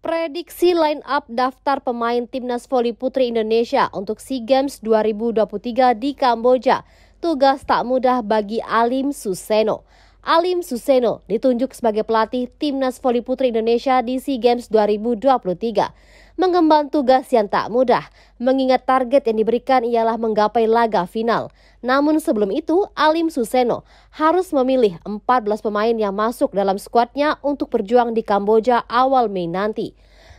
Prediksi line up daftar pemain timnas voli putri Indonesia untuk SEA Games 2023 di Kamboja. Tugas tak mudah bagi Alim Suseno. Alim Suseno ditunjuk sebagai pelatih timnas voli putri Indonesia di SEA Games 2023 mengemban tugas yang tak mudah, mengingat target yang diberikan ialah menggapai laga final. Namun sebelum itu, Alim Suseno harus memilih 14 pemain yang masuk dalam skuadnya untuk berjuang di Kamboja awal Mei nanti.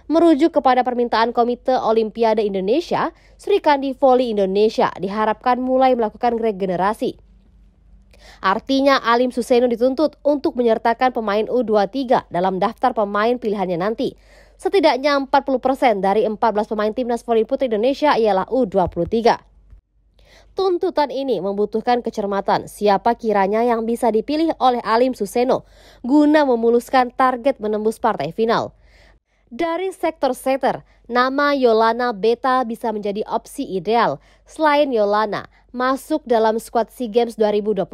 Merujuk kepada permintaan Komite Olimpiade Indonesia, Sri Kandi Voli Indonesia diharapkan mulai melakukan regenerasi. Artinya Alim Suseno dituntut untuk menyertakan pemain U23 dalam daftar pemain pilihannya nanti. Setidaknya 40% dari 14 pemain timnas voli putri Indonesia ialah U23. Tuntutan ini membutuhkan kecermatan siapa kiranya yang bisa dipilih oleh Alim Suseno guna memuluskan target menembus partai final. Dari sektor setter, nama Yolana Beta bisa menjadi opsi ideal. Selain Yolana, masuk dalam skuad SEA Games 2021,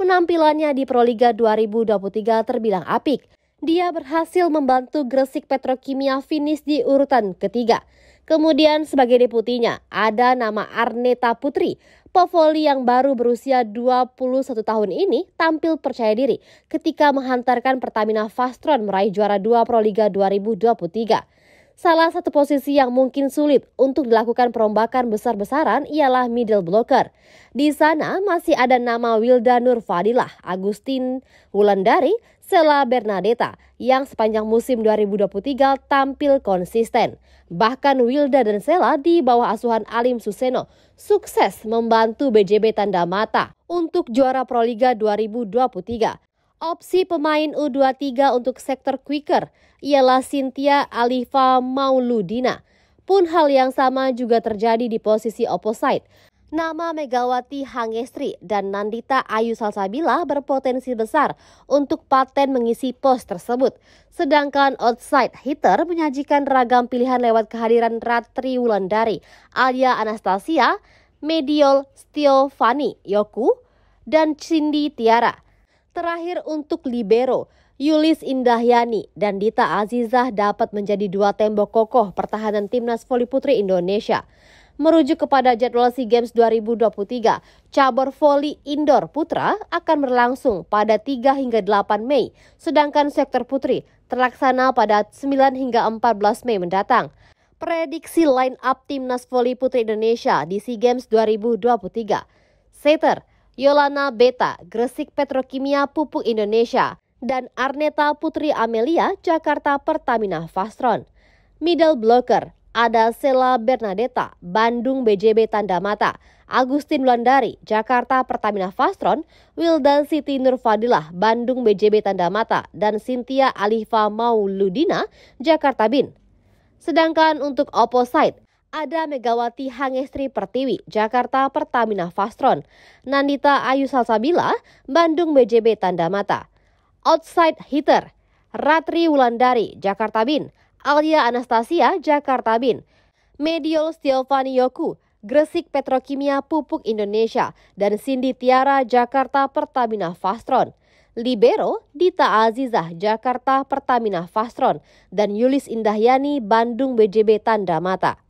penampilannya di Proliga 2023 terbilang apik. Dia berhasil membantu Gresik Petrokimia finish di urutan ketiga. Kemudian sebagai deputinya ada nama Arneta Putri. Povoli yang baru berusia 21 tahun ini tampil percaya diri ketika menghantarkan Pertamina Fastron meraih juara 2 Proliga 2023. Salah satu posisi yang mungkin sulit untuk dilakukan perombakan besar-besaran ialah middle blocker. Di sana masih ada nama Wilda Nur Fadilah, Agustin Wulandari, Sela Bernadetta yang sepanjang musim 2023 tampil konsisten. Bahkan Wilda dan Sela di bawah asuhan Alim Suseno sukses membantu BJB Tanda Mata untuk juara Proliga 2023. Opsi pemain U23 untuk sektor quicker ialah Cynthia Alifa Mauludina. Pun hal yang sama juga terjadi di posisi opposite. Nama Megawati Hangestri dan Nandita Ayu Salsabila berpotensi besar untuk paten mengisi pos tersebut. Sedangkan outside hitter menyajikan ragam pilihan lewat kehadiran Ratri Wulandari, Alia Anastasia, Mediol Stiofani Yoku, dan Cindy Tiara. Terakhir untuk libero, Yulis Indahyani dan Dita Azizah dapat menjadi dua tembok kokoh pertahanan timnas voli putri Indonesia. Merujuk kepada jadwal SEA Games 2023, cabur voli indoor putra akan berlangsung pada 3 hingga 8 Mei, sedangkan sektor putri terlaksana pada 9 hingga 14 Mei mendatang. Prediksi line up timnas voli putri Indonesia di SEA Games 2023. Setter, Yolana Beta, Gresik Petrokimia Pupuk Indonesia, dan Arneta Putri Amelia, Jakarta Pertamina Fastron. Middle blocker, ada Sela Bernadetta, Bandung BJB Tanda Mata, Agustin Wulandari, Jakarta Pertamina Fastron, Wildan Siti Nurfadilah, Bandung BJB Tanda Mata, dan Cynthia Alifa Mauludina, Jakarta Bin. Sedangkan untuk opposite, ada Megawati Hangestri Pertiwi, Jakarta Pertamina Fastron, Nandita Ayu Salsabila, Bandung BJB Tanda Mata. Outside hitter, Ratri Wulandari, Jakarta Bin, Alia Anastasia, Jakarta Bin. Mediol Stiovani Yoku, Gresik Petrokimia Pupuk Indonesia, dan Cindy Tiara Jakarta Pertamina Fastron. Libero Dita Azizah Jakarta Pertamina Fastron dan Yulis Indahyani Bandung BJB Tanda Mata.